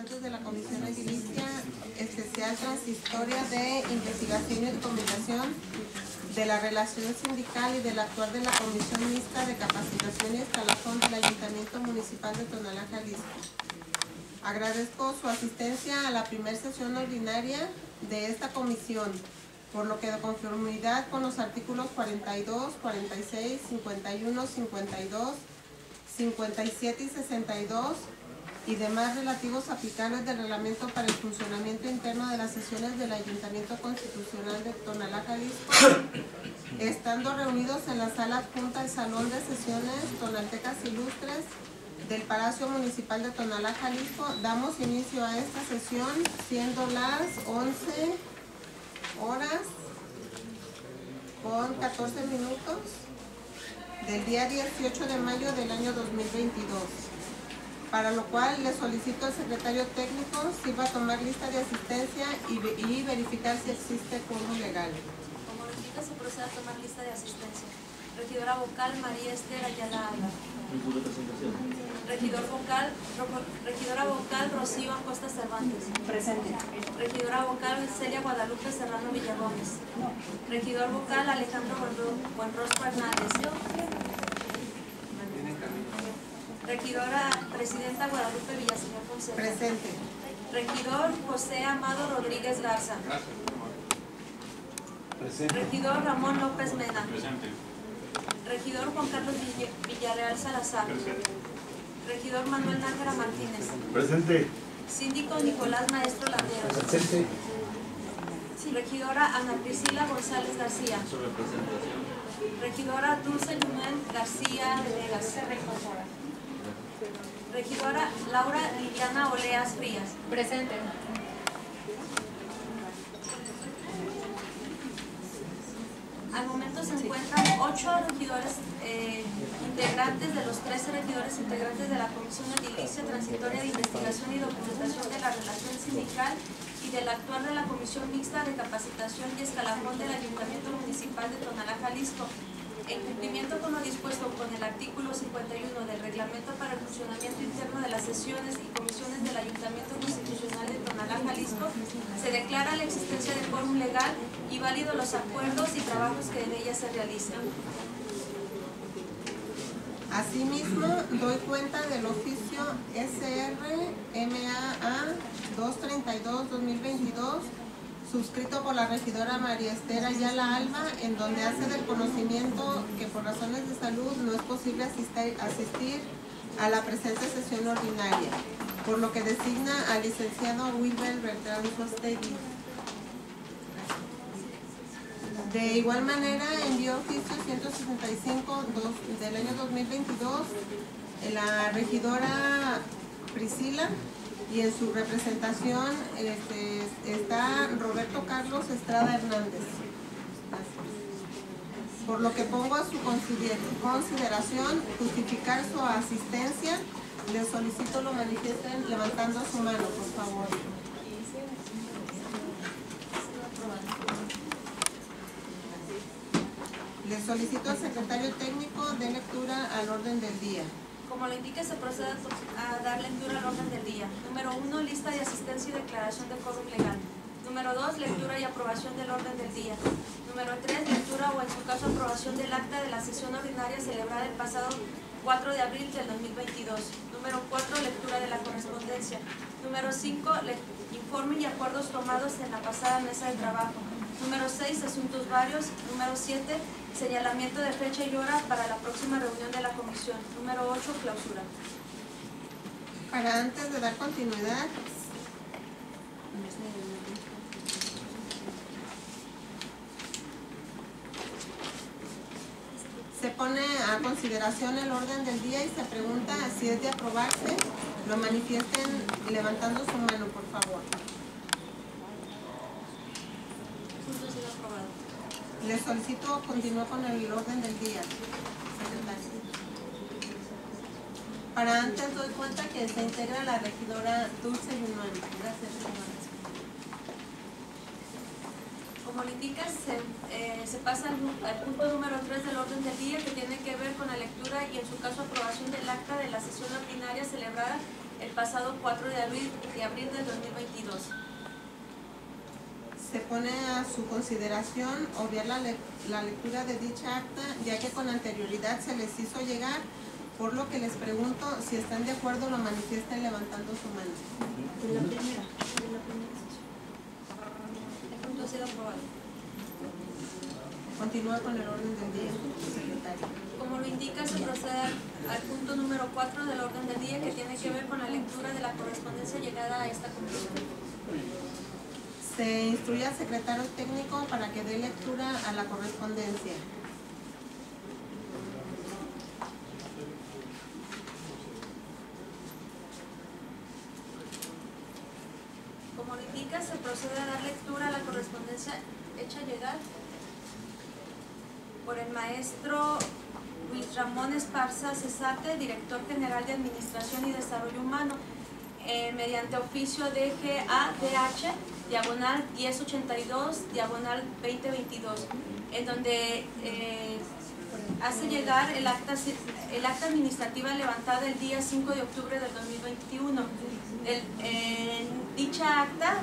Antes de la Comisión Edilicia Especial Transistoria de Investigación y Documentación de la Relación Sindical y del actuar de la Comisión Mixta de Capacitación y Escalafón del Ayuntamiento Municipal de Tonalá, Jalisco. Agradezco su asistencia a la primera sesión ordinaria de esta comisión, por lo que de conformidad con los artículos 42, 46, 51, 52, 57 y 62 y demás relativos aplicables del reglamento para el funcionamiento interno de las sesiones del Ayuntamiento Constitucional de Tonalá, Jalisco, estando reunidos en la sala adjunta al Salón de Sesiones Tonaltecas Ilustres del Palacio Municipal de Tonalá, Jalisco, damos inicio a esta sesión siendo las 11 horas con 14 minutos del día 18 de mayo del año 2022 para lo cual le solicito al secretario técnico si va a tomar lista de asistencia y, ve- y verificar si existe quórum legal. Como lo indica, se procede a tomar lista de asistencia. Regidora vocal María Esther Ayala Alba. Regidor vocal, ro- regidora vocal Rocío Acosta Cervantes. Presente. Regidora vocal Celia Guadalupe Serrano Villagómez. Regidor vocal Alejandro Buenro- Buenrosco Hernández. Regidora presidenta Guadalupe Villaseñor Fonseca. Presente. Regidor José Amado Rodríguez Garza. Regidor Ramón López Mena. Regidor Juan Carlos Villarreal Salazar. Regidor Manuel Nájera Martínez. Presente. Síndico Nicolás Maestro Landeros. Presente. Regidora Ana Priscila González García. Regidora Dulce Lunel García Venegas. Regidora Laura Liliana Oleas Frías. Presente. Al momento se encuentran ocho regidores eh, integrantes de los 13 regidores integrantes de la Comisión Edilicia Transitoria de Investigación y Documentación de la Relación Sindical y del actuar de la Comisión Mixta de Capacitación y Escalafón del Ayuntamiento Municipal de Tonalá, Jalisco. En cumplimiento con lo dispuesto con el artículo 51 del Reglamento para el Funcionamiento Interno de las Sesiones y Comisiones del Ayuntamiento Constitucional de Tonalá, Jalisco, se declara la existencia de quórum legal y válidos los acuerdos y trabajos que en ella se realicen. Asimismo, doy cuenta del oficio SRMAA 232-2022, suscrito por la regidora María Esther Ayala Alba, en donde hace del conocimiento que por razones de salud no es posible asistir, a la presente sesión ordinaria, por lo que designa al licenciado Wilber Bertrand Sostegui. De igual manera, envió oficio 165 dos- del año 2022 eh, la regidora Priscila y en su representación este, está Roberto Carlos Estrada Hernández. Por lo que pongo a su consider- consideración justificar su asistencia, les solicito lo manifiesten levantando su mano, por favor. Les solicito al secretario técnico de lectura al orden del día. Como lo indica, se procede a dar lectura al orden del día. Número uno, lista de asistencia y declaración de quórum legal. Número dos, lectura y aprobación del orden del día. Número tres, lectura o en su caso aprobación del acta de la sesión ordinaria celebrada el pasado 4 de abril del 2022. Número cuatro, lectura de la correspondencia. Número cinco, le- informe y acuerdos tomados en la pasada mesa de trabajo. Número seis, asuntos varios. Número siete, señalamiento de fecha y hora para la próxima reunión de la comisión. Número ocho, clausura. Para antes de dar continuidad, se pone a consideración el orden del día y se pregunta si es de aprobarse, lo manifiesten levantando su mano, por favor. Asunto ha sido aprobado. Les solicito continuar con el orden del día. Para antes doy cuenta que se integra la regidora Dulce Yunuen. Gracias. Como le indica, se, eh, pasa al punto número 3 del orden del día que tiene que ver con la lectura y en su caso aprobación del acta de la sesión ordinaria celebrada el pasado 4 de abril, de abril del 2022. Se pone a su consideración obviar la, le- la lectura de dicha acta, ya que con anterioridad se les hizo llegar, por lo que les pregunto si están de acuerdo lo manifiesten levantando su mano. De la primera, de la primera sesión. El punto ha sido aprobado. Continúa con el orden del día, secretario. Como lo indica, se procede al punto número 4 del orden del día que tiene que ver con la lectura de la correspondencia llegada a esta comisión. Se instruye al secretario técnico para que dé lectura a la correspondencia. Como lo indica, se procede a dar lectura a la correspondencia hecha llegar por el maestro Luis Ramón Esparza Cesate, director general de Administración y Desarrollo Humano, eh, mediante oficio DGADH, diagonal 1082, diagonal 2022, en donde eh, hace llegar el acta, el acta administrativa levantada el día 5 de octubre del 2021. El- en dicha acta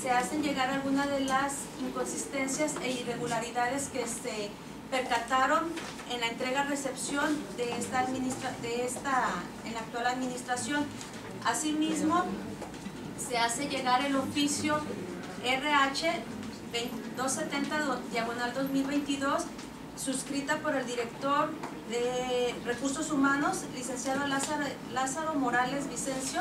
se hacen llegar algunas de las inconsistencias e irregularidades que se percataron en la entrega-recepción de esta, administra de esta, en la actual administración. Asimismo, se hace llegar el oficio RH 270 do- diagonal 2022 suscrita por el director de Recursos Humanos, licenciado Lázaro, Lázaro Morales Vicencio,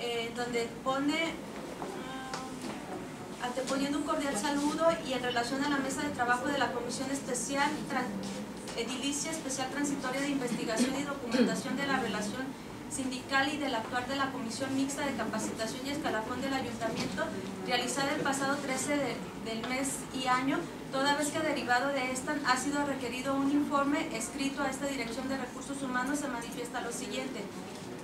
eh, donde pone mm, anteponiendo un cordial saludo y en relación a la mesa de trabajo de la Comisión Especial Edilicia Especial Transitoria de Investigación y Documentación de la Relación Sindical y del actuar de la Comisión Mixta de Capacitación y Escalafón del Ayuntamiento, realizada el pasado 13 de- del mes y año, toda vez que derivado de esta ha sido requerido un informe escrito a esta Dirección de Recursos Humanos, se manifiesta lo siguiente.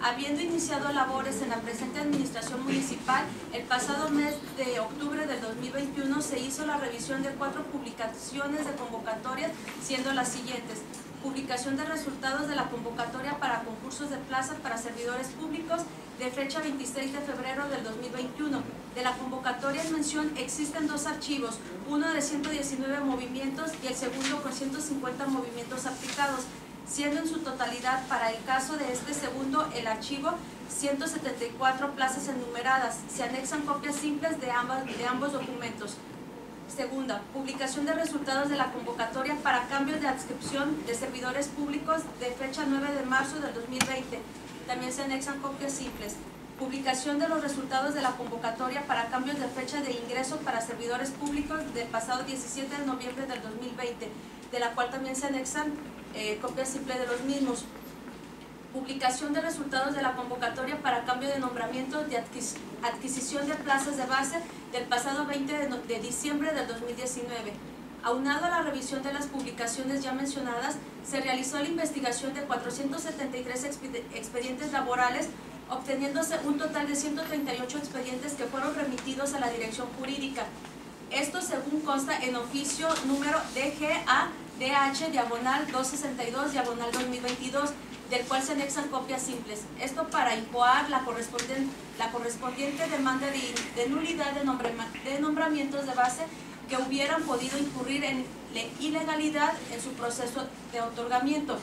Habiendo iniciado labores en la presente administración municipal, el pasado mes de octubre del 2021 se hizo la revisión de cuatro publicaciones de convocatorias, siendo las siguientes. Publicación de resultados de la convocatoria para concursos de plaza para servidores públicos de fecha 26 de febrero del 2021. De la convocatoria en mención existen dos archivos, uno de 119 movimientos y el segundo con 150 movimientos aplicados siendo en su totalidad para el caso de este segundo el archivo 174 plazas enumeradas. Se anexan copias simples de, ambas, de ambos documentos. Segunda, publicación de resultados de la convocatoria para cambios de adscripción de servidores públicos de fecha 9 de marzo del 2020. También se anexan copias simples. Publicación de los resultados de la convocatoria para cambios de fecha de ingreso para servidores públicos del pasado 17 de noviembre del 2020, de la cual también se anexan eh, copias simples de los mismos. Publicación de resultados de la convocatoria para cambio de nombramiento de adquis- adquisición de plazas de base del pasado 20 de, no- de diciembre del 2019. Aunado a la revisión de las publicaciones ya mencionadas, se realizó la investigación de 473 expedi- expedientes laborales, obteniéndose un total de 138 expedientes que fueron remitidos a la dirección jurídica. Esto según consta en oficio número DGA DH diagonal 262 diagonal 2022, del cual se anexan copias simples. Esto para incoar la correspondiente, la correspondiente demanda de, nulidad de, nombrema- de nombramientos de base que hubieran podido incurrir en le- ilegalidad en su proceso de otorgamiento.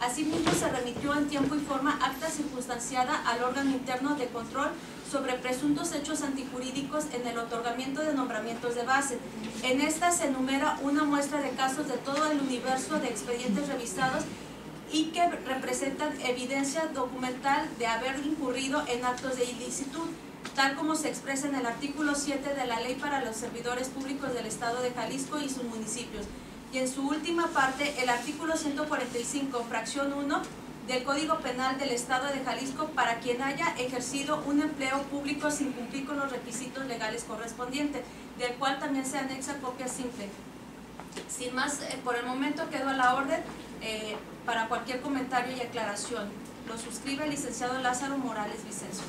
Asimismo, se remitió en tiempo y forma acta circunstanciada al órgano interno de control sobre presuntos hechos antijurídicos en el otorgamiento de nombramientos de base. En esta se enumera una muestra de casos de todo el universo de expedientes revisados y que representan evidencia documental de haber incurrido en actos de ilicitud, tal como se expresa en el artículo 7 de la Ley para los Servidores Públicos del Estado de Jalisco y sus municipios. Y en su última parte, el artículo 145, fracción 1 del Código Penal del Estado de Jalisco para quien haya ejercido un empleo público sin cumplir con los requisitos legales correspondientes, del cual también se anexa copia simple. Sin más, eh, por el momento quedo a la orden eh, para cualquier comentario y aclaración. Lo suscribe el licenciado Lázaro Morales Vicencio.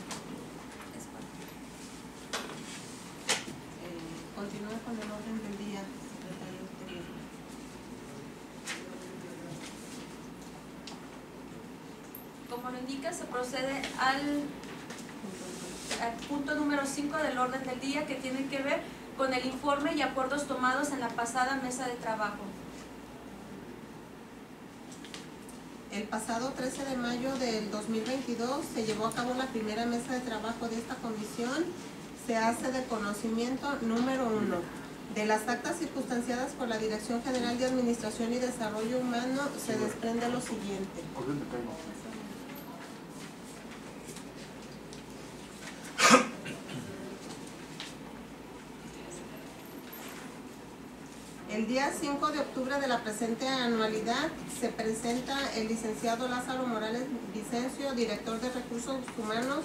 Eh, Continúa con el orden del día, secretario anterior. Se procede al, al punto número 5 del orden del día que tiene que ver con el informe y acuerdos tomados en la pasada mesa de trabajo. El pasado 13 de mayo del 2022 se llevó a cabo la primera mesa de trabajo de esta comisión. Se hace de conocimiento número uno de las actas circunstanciadas por la Dirección General de Administración y Desarrollo Humano se desprende lo siguiente. El día 5 de octubre de la presente anualidad se presenta el licenciado Lázaro Morales Vicencio, director de Recursos Humanos,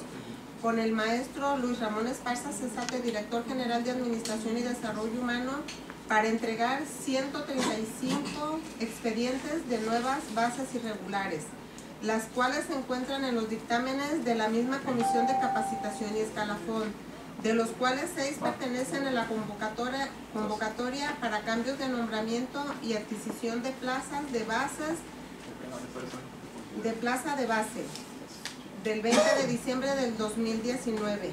con el maestro Luis Ramón Esparza Cesate, director general de Administración y Desarrollo Humano, para entregar 135 expedientes de nuevas bases irregulares, las cuales se encuentran en los dictámenes de la misma Comisión de Capacitación y Escalafón, de los cuales seis pertenecen a la convocatoria, convocatoria para cambios de nombramiento y adquisición de plazas de bases de plaza de base del 20 de diciembre del 2019.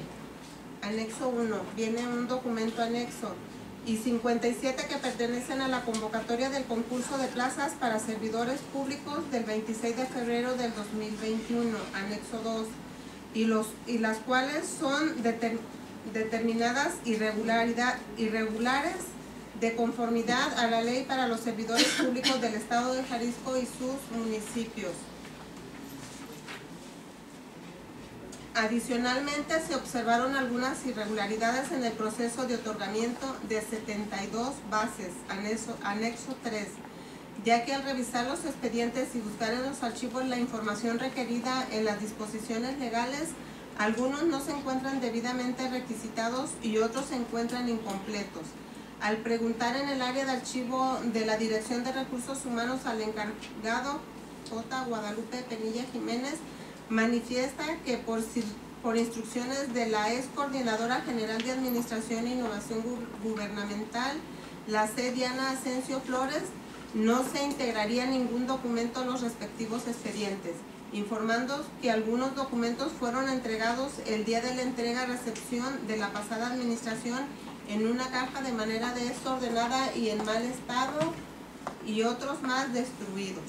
Anexo 1. Viene un documento anexo. Y 57 que pertenecen a la convocatoria del concurso de plazas para servidores públicos del 26 de febrero del 2021. Anexo 2. Y, los, y las cuales son determinadas irregularidad, irregulares de conformidad a la ley para los servidores públicos del Estado de Jalisco y sus municipios. Adicionalmente, se observaron algunas irregularidades en el proceso de otorgamiento de 72 bases, anexo, anexo 3, ya que al revisar los expedientes y buscar en los archivos la información requerida en las disposiciones legales, algunos no se encuentran debidamente requisitados y otros se encuentran incompletos. Al preguntar en el área de archivo de la Dirección de Recursos Humanos al encargado J. Guadalupe Penilla Jiménez, manifiesta que por, instrucciones de la ex Coordinadora General de Administración e Innovación Gubernamental, la C. Diana Asensio Flores, no se integraría ningún documento en los respectivos expedientes, informando que algunos documentos fueron entregados el día de la entrega-recepción de la pasada administración en una caja de manera desordenada y en mal estado y otros más destruidos.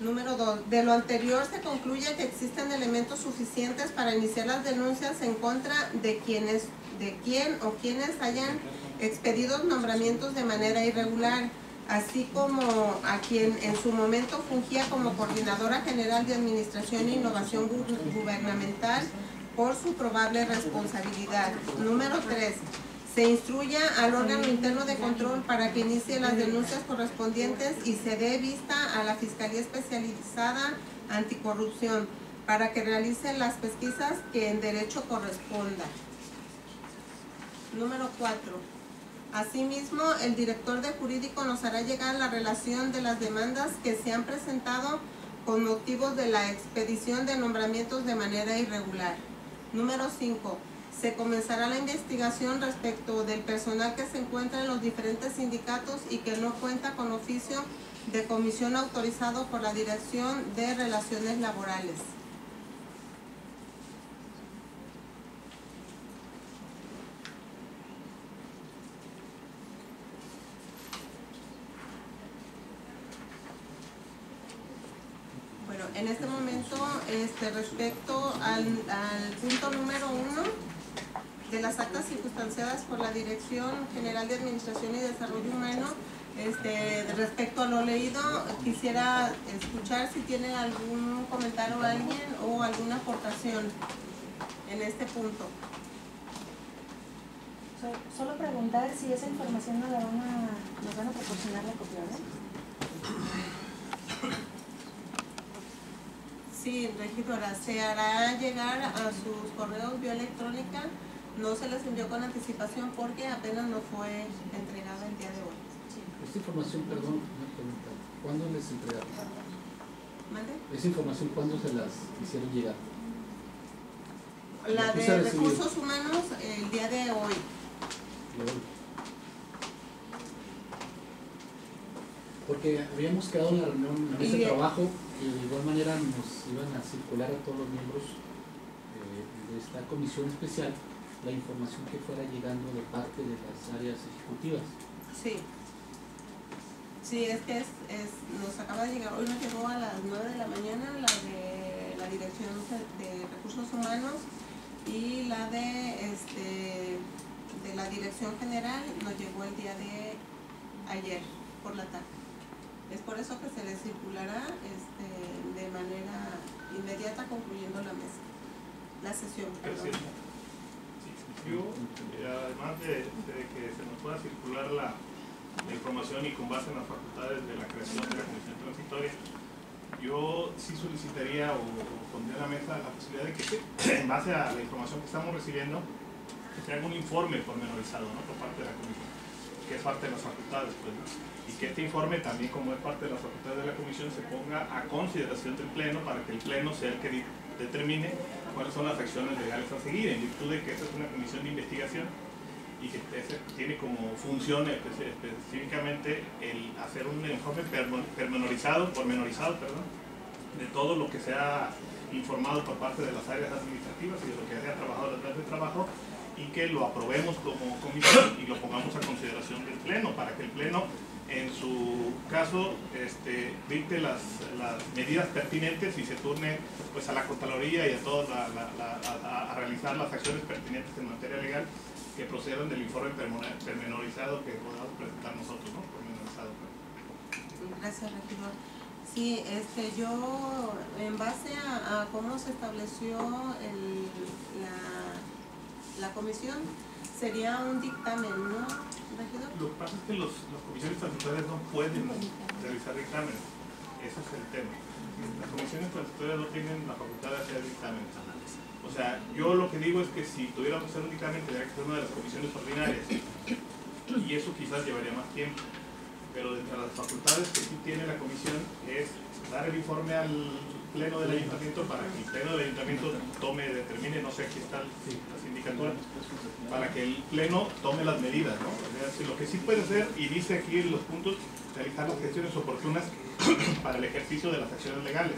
Número 2. De lo anterior se concluye que existen elementos suficientes para iniciar las denuncias en contra de quienes, de quien o quienes hayan expedido nombramientos de manera irregular, así como a quien en su momento fungía como Coordinadora General de Administración e Innovación Gubernamental por su probable responsabilidad. Número 3 se instruya al órgano interno de control para que inicie las denuncias correspondientes y se dé vista a la Fiscalía Especializada Anticorrupción para que realice las pesquisas que en derecho corresponda. Número 4. Asimismo, el director de jurídico nos hará llegar la relación de las demandas que se han presentado con motivos de la expedición de nombramientos de manera irregular. Número 5 se comenzará la investigación respecto del personal que se encuentra en los diferentes sindicatos y que no cuenta con oficio de comisión autorizado por la Dirección de Relaciones Laborales. Bueno, en este momento, este, respecto al, punto número uno, de las actas circunstanciadas por la Dirección General de Administración y Desarrollo Humano. Este, respecto a lo leído, quisiera escuchar si tiene algún comentario alguien o alguna aportación en este punto. Solo preguntar si esa información nos, la van a, nos van a proporcionar la copiadora. Sí, regidora, se hará llegar a sus correos vía electrónica no se les envió con anticipación porque apenas no fue entregada el día de hoy. Esta información, perdón, ¿cuándo les entregaron? ¿Mande? Esa información, ¿cuándo se las hicieron llegar? La de recursos humanos el día de hoy. Porque habíamos quedado en la reunión, en de Y- trabajo, que de igual manera nos iban a circular a todos los miembros eh, de esta comisión especial la información que fuera llegando de parte de las áreas ejecutivas. Sí. Sí, es que es, nos acaba de llegar, hoy nos llegó a las 9 de la mañana la de la Dirección de Recursos Humanos y la de este de la Dirección General nos llegó el día de ayer por la tarde. Es por eso que se les circulará este, de manera inmediata concluyendo la mesa, la sesión. perdón. Eh, además de, de que se nos pueda circular la, la información y con base en las facultades de la creación de la comisión transitoria, yo sí solicitaría o, o pondría en la mesa la posibilidad de que, en base a la información que estamos recibiendo, que se haga un informe pormenorizado ¿no? por parte de la comisión, que es parte de las facultades, pues, y que este informe también como es parte de las facultades de la comisión se ponga a consideración del pleno para que el pleno sea el que determine cuáles son las acciones legales a seguir en virtud de que esta es una comisión de investigación y que ese tiene como función espe- específicamente el hacer un informe pormenorizado, pormenorizado perdón, de todo lo que se ha informado por parte de las áreas administrativas y de lo que se ha trabajado detrás de trabajo y que lo aprobemos como comisión y lo pongamos a consideración del Pleno para que el Pleno en su caso este, dicte las, las medidas pertinentes y se turne pues, a la Contraloría y a todos la- a, a realizar las acciones pertinentes en materia legal que procedan del informe pormenorizado que podamos presentar nosotros, ¿no? Pormenorizado, pues. Gracias, regidor. Sí, este, yo, en base a, a cómo se estableció el, la, la comisión, sería un dictamen, ¿no, regidor? Lo que pasa es que los, las comisiones transitorias no pueden realizar dictámenes. Ese es el tema. Las comisiones transitorias no tienen la facultad de hacer dictámenes. O sea, yo lo que digo es que si tuviéramos que hacer un dictamen tendría que ser una de las comisiones ordinarias. Y eso quizás llevaría más tiempo. Pero dentro de las facultades que sí tiene la comisión es dar el informe al pleno del ayuntamiento para que el pleno del ayuntamiento tome, determine, no sé, aquí está el- la sindicatura, para que el pleno tome las medidas, lo que sí puede hacer, y dice aquí los puntos, realizar las gestiones oportunas para el ejercicio de las acciones legales.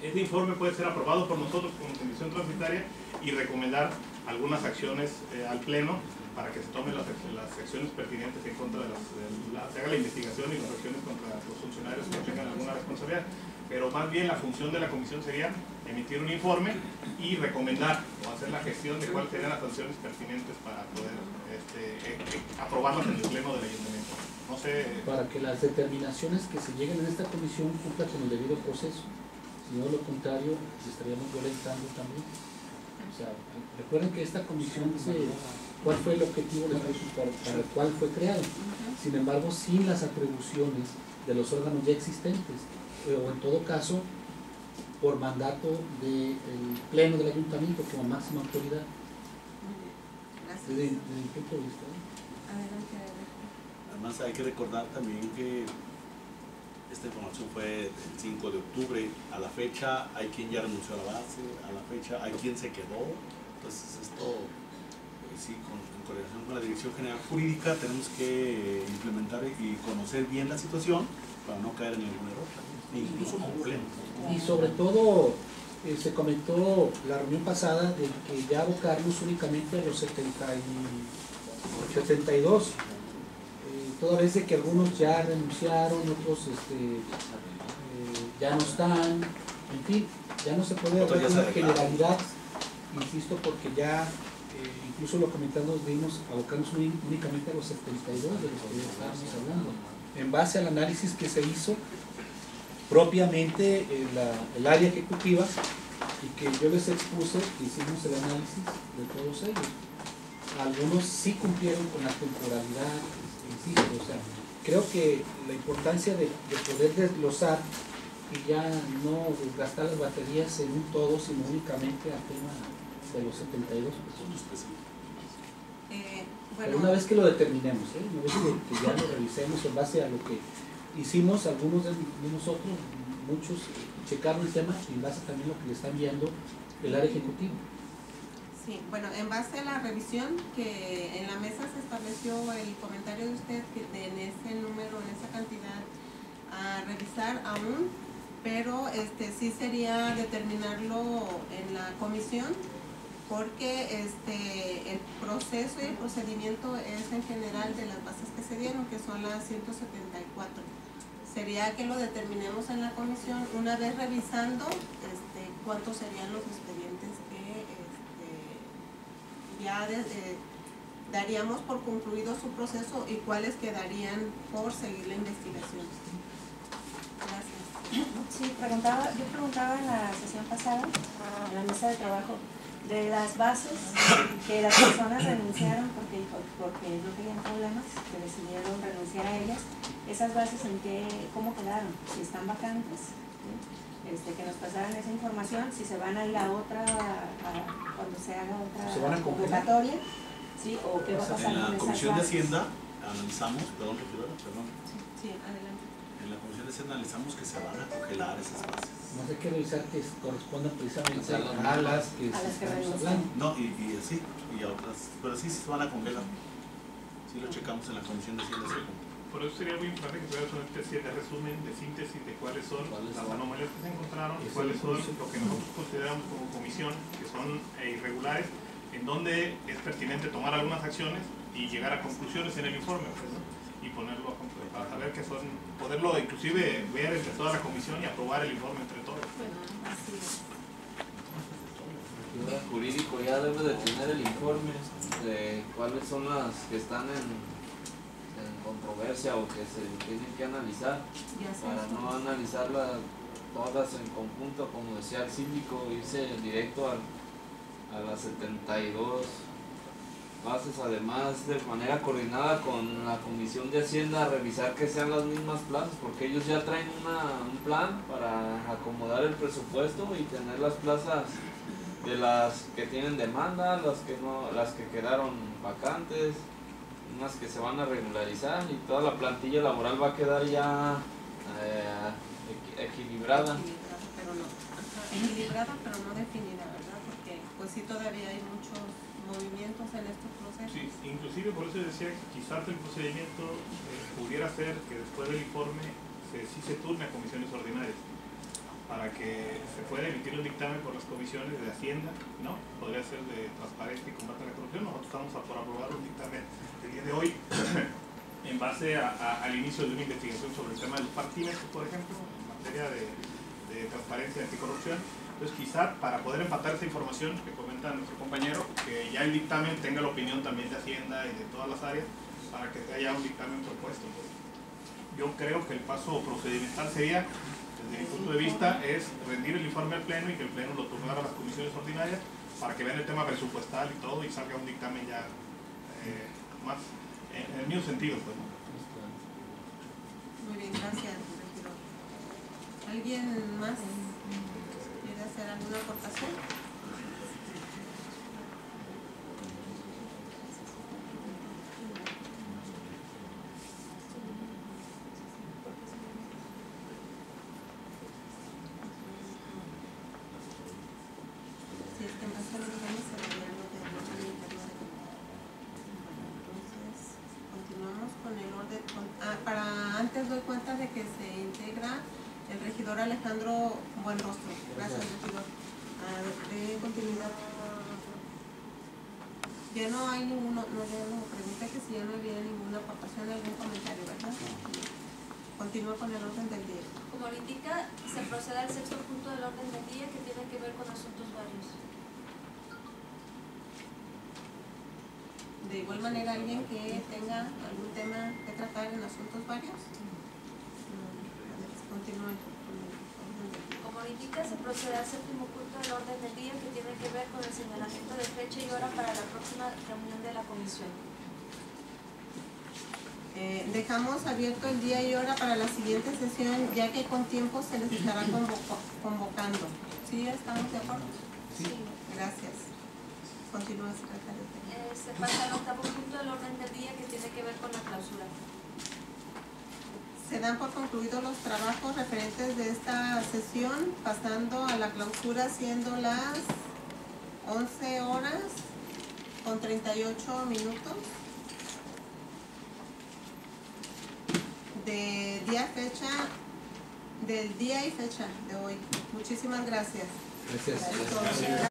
Este informe puede ser aprobado por nosotros como comisión transitaria y recomendar algunas acciones eh, al pleno para que se tomen las, las acciones pertinentes en contra de las, de se haga la investigación y las acciones contra los funcionarios que tengan alguna responsabilidad. Pero más bien la función de la comisión sería emitir un informe y recomendar o hacer la gestión de cuáles serían las sanciones pertinentes para poder este, eh, eh, aprobarlas en el pleno del ayuntamiento. No sé, Para que las determinaciones que se lleguen en esta comisión cumplan con el debido proceso. Si no, lo contrario, estaríamos violentando también. O sea, recuerden que esta comisión se, cuál fue el objetivo de- para, para el cual fue creada. Sin embargo, sin las atribuciones de los órganos ya existentes, eh, o en todo caso, por mandato del pleno del ayuntamiento como máxima autoridad. Gracias. Desde, desde mi punto de vista. ¿no? Adelante, regidor. Además hay que recordar también que esta información fue el 5 de octubre. A la fecha hay quien ya renunció a la base, a la fecha hay quien se quedó. Entonces esto, eh, sí, con, coordinación con la Dirección General Jurídica tenemos que implementar y conocer bien la situación para no caer en ningún error, incluso con pleno. Y sobre todo, eh, se comentó la reunión pasada de que ya abocarnos únicamente a los 70 y 72, eh, toda vez de que algunos ya renunciaron, otros este, eh, ya no están, en fin, ya no se puede ya se una generalidad, insisto, porque ya, incluso lo comentamos, vimos uni- únicamente a los 72 de los que estábamos hablando, en base al análisis que se hizo propiamente la- el área ejecutiva y que yo les expuse hicimos el análisis de todos ellos. Algunos sí cumplieron con la temporalidad, insisto, o sea, creo que la importancia de, de poder desglosar y ya no desgastar las baterías en un todo, sino únicamente al tema de los 72 personas. Eh, Pero bueno, una vez que lo determinemos, ¿eh? una vez que, ya lo revisemos en base a lo que hicimos, algunos de, nosotros, muchos, checaron el tema y en base también a lo que le están viendo el área ejecutiva. Sí, bueno, en base a la revisión que en la mesa se estableció el comentario de usted que en ese número, en esa cantidad a revisar aún, pero este sí sería determinarlo en la comisión porque este el proceso y el procedimiento es en general de las bases que se dieron, que son las 174. Sería que lo determinemos en la comisión una vez revisando este, cuántos serían los expedientes que este, ya desde daríamos por concluido su proceso y cuáles quedarían por seguir la investigación. Gracias. Sí, preguntaba, yo preguntaba en la sesión pasada, en la mesa de trabajo, de las bases que las personas renunciaron porque, porque no tenían problemas, que decidieron renunciar a ellas, esas bases en qué, cómo quedaron, si están vacantes, ¿sí? este, que nos pasaran esa información, si se van a ir a otra, a- cuando se haga otra ¿Se van a congelar? convocatoria, ¿sí? o qué va a pasar En con la esas Comisión de bases. Hacienda analizamos, perdón, regidora, perdón, Sí, adelante. en la Comisión de Hacienda analizamos que se van a congelar esas bases. No sé qué revisar que correspondan precisamente A las a las que A las que hablando. No, y, y así, y a otras, pero sí se van a congelar. Sí lo checamos en la Comisión de Hacienda. Por eso sería muy importante que tuvieras una especie de resumen, de síntesis de cuáles son ¿Cuáles las anomalías que se encontraron y cuáles son lo que nosotros consideramos como comisión, que son eh, irregulares, en donde es pertinente tomar algunas acciones y llegar a conclusiones en el informe pues, ¿no? y ponerlo a para saber que son, poderlo inclusive ver entre toda la comisión y aprobar el informe entre. El jurídico ya debe de tener el informe de cuáles son las que están en, en controversia o que se tienen que analizar para no analizarlas todas en conjunto, como decía el síndico, irse directo al- a las 72 bases, además de manera coordinada con la Comisión de Hacienda, revisar que sean las mismas plazas, porque ellos ya traen una, un plan para acomodar el presupuesto y tener las plazas de las que tienen demanda, las que no, las que quedaron vacantes, unas que se van a regularizar y toda la plantilla laboral va a quedar ya eh, equi- equilibrada. Equilibrada, pero no. Equilibrada, pero no definida, ¿verdad? Porque pues sí todavía hay muchos movimientos en estos procesos. Sí, inclusive por eso decía que quizás el procedimiento eh, pudiera ser que después del informe se, sí se turne a comisiones ordinarias para que se pueda emitir un dictamen por las comisiones de Hacienda, ¿no? Podría ser de Transparencia y Combate a la Corrupción. Nosotros estamos a por aprobar un dictamen el día de hoy en base al inicio de una investigación sobre el tema de los partímetros, por ejemplo, en materia de transparencia y anticorrupción. Entonces, quizá para poder empatar esa información que comenta nuestro compañero, que ya el dictamen tenga la opinión también de Hacienda y de todas las áreas, para que haya un dictamen propuesto. pues. Yo creo que el paso procedimental sería, desde mi punto de vista, es rendir el informe al Pleno y que el Pleno lo turnara a las comisiones ordinarias para que vean el tema presupuestal y todo y salga un dictamen ya eh, más en, en el mismo sentido. Pues, ¿no? Muy bien, gracias, regidor. ¿Alguien más hacer alguna aportación? Ah, para antes doy cuenta de que se integra el regidor Alejandro Buenrostro. Gracias, regidor. De continuidad. Ya no hay ninguno, no, no, pregunta que si ya no había ninguna aportación, algún comentario, ¿verdad? Continúa con el orden del día. Como lo indica, se procede al sexto punto del orden del día que tiene que ver con asuntos varios. De igual manera, alguien que tenga algún tema que tratar en asuntos varios. No, a ver, Continúe con el orden se procede al séptimo punto del orden del día que tiene que ver con el señalamiento de fecha y hora para la próxima reunión de la comisión. Eh, dejamos abierto el día y hora para la siguiente sesión, ya que con tiempo se les estará convoco- convocando. ¿Sí? ¿Estamos de acuerdo? Sí. Gracias. Continúa, secretario. Eh, se pasa al octavo punto del orden del día que tiene que ver con la clausura. Se dan por concluidos los trabajos referentes de esta sesión, pasando a la clausura siendo las 11 horas con 38 minutos. De día fecha del día y fecha de hoy. Muchísimas gracias. Gracias. Todo.